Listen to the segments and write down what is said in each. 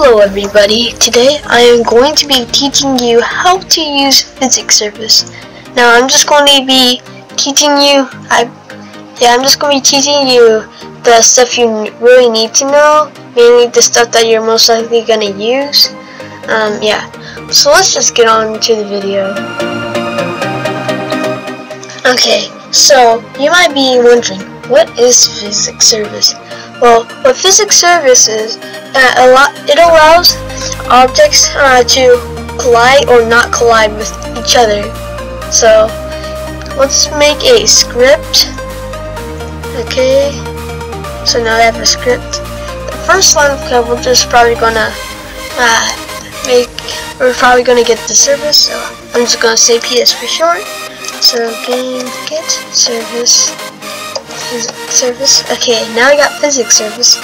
Hello everybody, today I am going to be teaching you how to use physics service. Now I'm just going to be teaching you, I, yeah I'm just going to be teaching you the stuff you really need to know, mainly the stuff that you're most likely going to use. Um, yeah, so let's just get on to the video. Okay, so you might be wondering, what is physics service? Well, what physics service is, uh, it allows objects uh, to collide or not collide with each other. So, let's make a script. Okay, so now I have a script. The first line of code we're just probably gonna uh, make, we're probably gonna get the service, so I'm just gonna say PS for short. So game get service service. Okay, now I got physics service.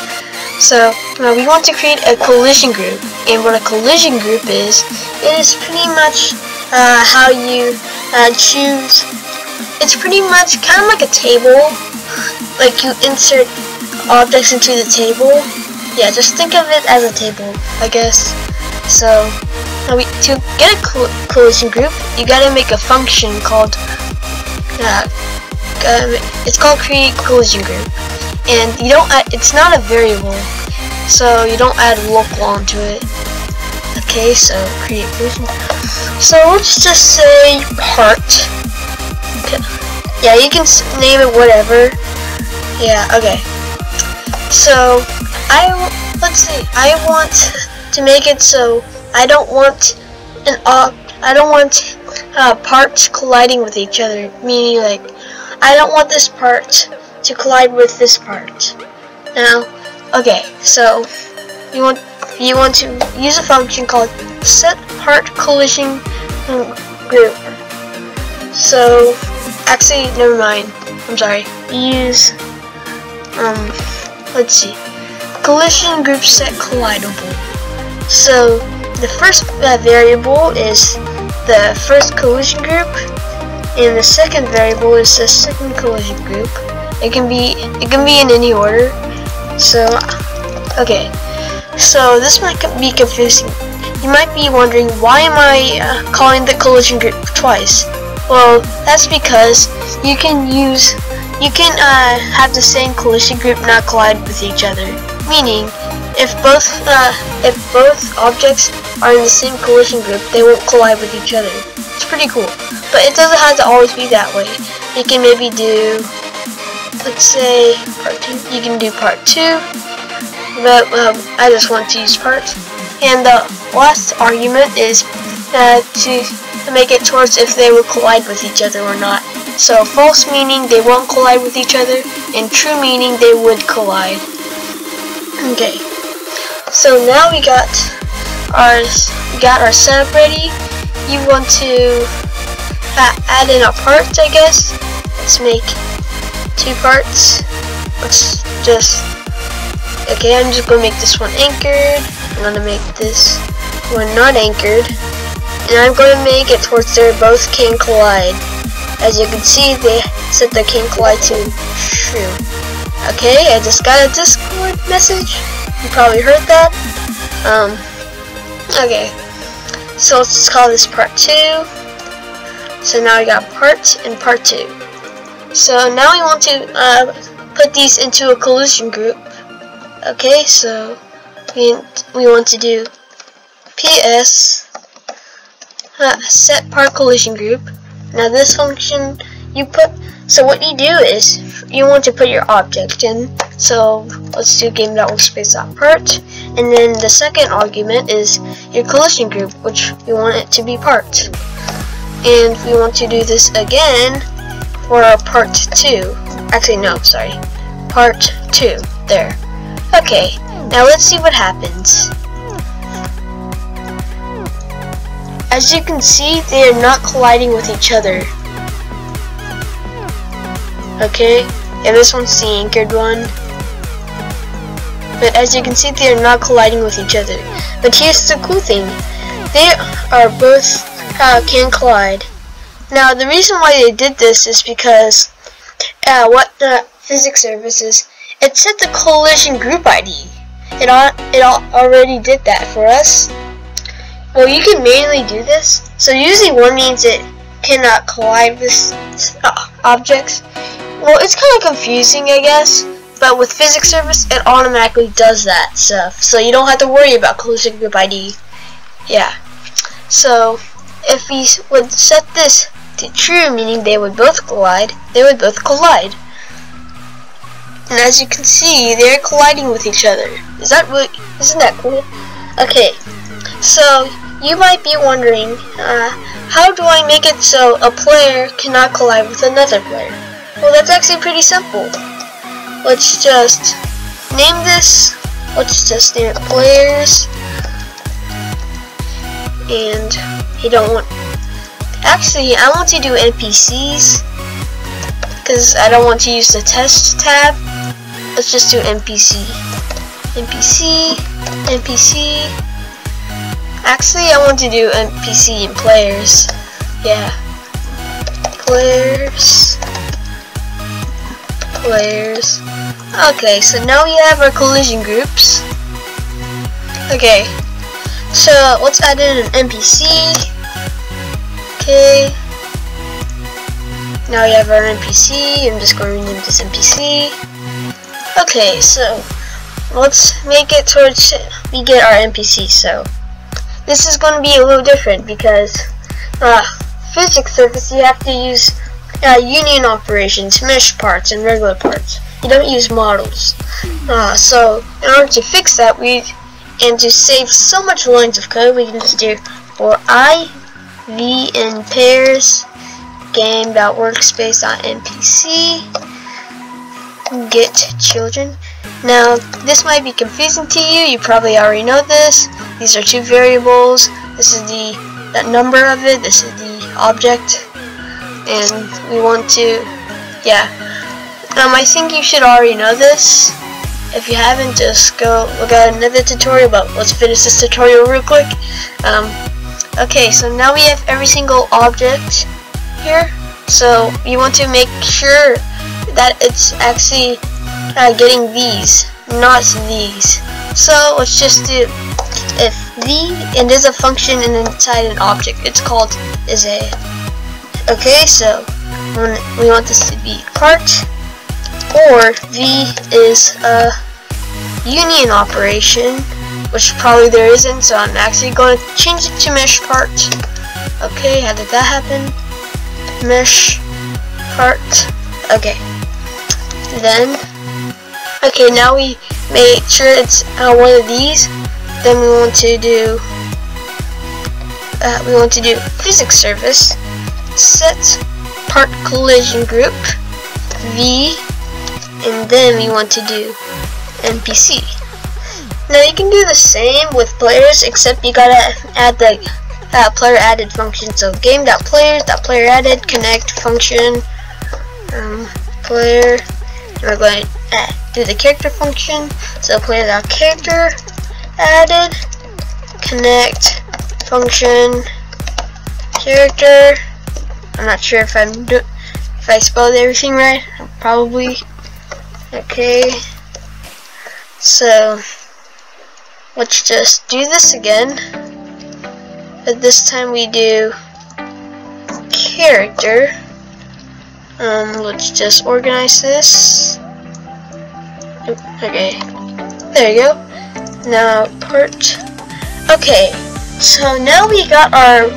So uh, we want to create a collision group, and what a collision group is, it is pretty much uh, how you uh, choose. It's pretty much kind of like a table, like you insert objects into the table. Yeah, just think of it as a table, I guess. So we, to get a collision group, you gotta make a function called uh, um, it's called create collision group and you don't add, it's not a variable so you don't add local onto it. Okay so create collision so let's just say part okay. yeah you can name it whatever. Yeah okay. So I let's see I want to make it so I don't want an ob I don't want uh, parts colliding with each other meaning like I don't want this part to collide with this part. Now, okay, so you want you want to use a function called set part collision group. So, actually, never mind. I'm sorry. Use um, let's see, collision group set collidable. So the first uh, variable is the first collision group and the second variable is the second collision group. It can be it can be in any order. So okay, so this might be confusing. You might be wondering why am I uh, calling the collision group twice? Well, that's because you can use you can uh, have the same collision group not collide with each other. Meaning, if both uh, if both objects are in the same collision group, they won't collide with each other. It's pretty cool. But it doesn't have to always be that way. You can maybe do, let's say, part two. You can do part two, but um, I just want to use parts. And the last argument is uh, to make it towards if they will collide with each other or not. So false meaning they won't collide with each other, and true meaning they would collide. Okay. So now we got our got our setup ready. You want to add in our parts, I guess. Let's make two parts. Let's just, okay, I'm just gonna make this one anchored. I'm gonna make this one not anchored. And I'm gonna make it towards where both can collide. As you can see, they set the can collide to true. Okay, I just got a Discord message. You probably heard that. Um, okay. So let's call this part 2. So now we got part and part two. So now we want to uh, put these into a collision group. Okay, so we, we want to do PS uh, set part collision group. Now this function you put so what you do is you want to put your object in. So let's do game.workspace.part and then the second argument is your collision group which you want it to be part and we want to do this again for part 2 actually no sorry. Part 2 there. Okay now let's see what happens. As you can see they are not colliding with each other. Okay and this one's the anchored one. But as you can see they are not colliding with each other. But here's the cool thing. They are both uh, can collide. Now, the reason why they did this is because uh, what the physics service is, it set the collision group ID. it, it already did that for us. Well, you can manually do this. So usually one means it cannot collide with uh, objects. Well, it's kind of confusing, I guess. But with physics service, it automatically does that stuff. So you don't have to worry about collision group ID. Yeah. So if we would set this true, meaning they would both collide, they would both collide. And as you can see, they're colliding with each other. Is that really, isn't that cool? Okay, so you might be wondering, uh, how do I make it so a player cannot collide with another player? Well, that's actually pretty simple let's just name this let's just name it players and you don't want actually I want to do NPCs because I don't want to use the test tab. Let's just do NPC NPC NPC actually I want to do NPC and players. Yeah. Players. Players. Okay, so now we have our collision groups. Okay, so let's add in an NPC. Okay. Now we have our NPC. I'm just going to rename this NPC. Okay, so let's make it towards we get our NPC. So this is going to be a little different because uh, physics service you have to use uh, union operations, mesh parts, and regular parts. You don't use models. Uh, so in order to fix that, we and to save so much lines of code, we can just do for i v in pairs game.workspace.npc get children. Now this might be confusing to you. You probably already know this. These are two variables. This is the that number of it. This is the object and we want to, yeah. Um, I think you should already know this. If you haven't, just go look at another tutorial, but let's finish this tutorial real quick. Um, okay, so now we have every single object here. So you want to make sure that it's actually uh, getting these, not these. So let's just do if v and there's a function inside an object. It's called is a Okay, so we want this to be part, or V is a union operation, which probably there isn't, so I'm actually going to change it to mesh part. Okay, how did that happen? Mesh part. Okay. Then, okay, now we make sure it's uh, one of these. Then we want to do, uh, we want to do physics service set part collision group V and then we want to do NPC. Now you can do the same with players except you gotta add the player added function. So game.players.player added connect function um, player we're going to uh, do the character function. So player.character added connect function character I'm not sure if I'm do if I spelled everything right. Probably. Okay. So let's just do this again. But this time we do character. Um, let's just organize this. Okay. There you go. Now part. Okay. So now we got our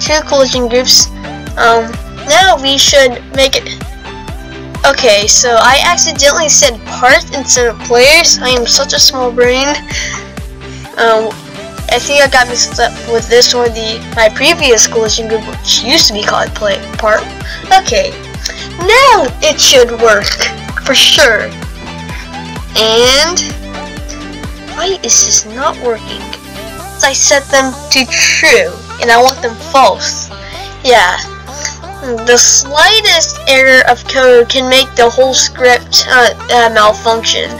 two collision groups um, now we should make it... Okay, so I accidentally said part instead of players. I am such a small brain. Um, I think I got mixed up with this or the my previous collision group, which used to be called play part. Okay, now it should work for sure. And why is this not working? I set them to true, and I want them false. Yeah, the slightest error of code can make the whole script uh, uh, malfunction.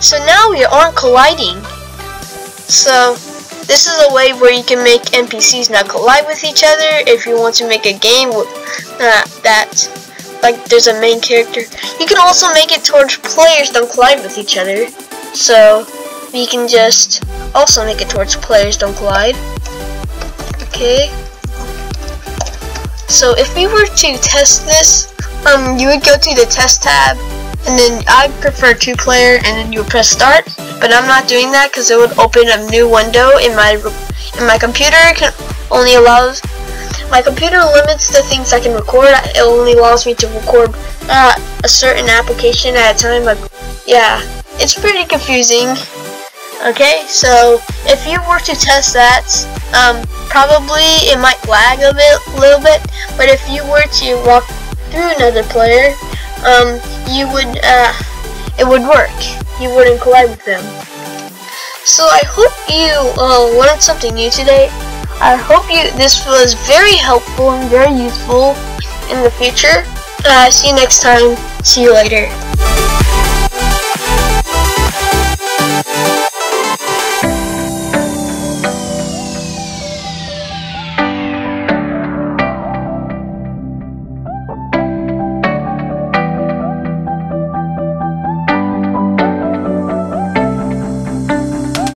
So now we aren't colliding. So this is a way where you can make NPCs not collide with each other if you want to make a game with, uh, that like there's a main character. You can also make it towards players don't collide with each other. So you can just also make it towards players don't collide. Okay. So if we were to test this, um, you would go to the test tab, and then I prefer two player, and then you press start. But I'm not doing that because it would open a new window in my in my computer. Can only allows my computer limits the things I can record. It only allows me to record uh, a certain application at a time. Like, yeah, it's pretty confusing. Okay, so if you were to test that, um, probably it might lag a bit, little bit. But if you were to walk through another player, um, you would, uh, it would work. You wouldn't collide with them. So I hope you uh, learned something new today. I hope you this was very helpful and very useful in the future. Uh, see you next time. See you later.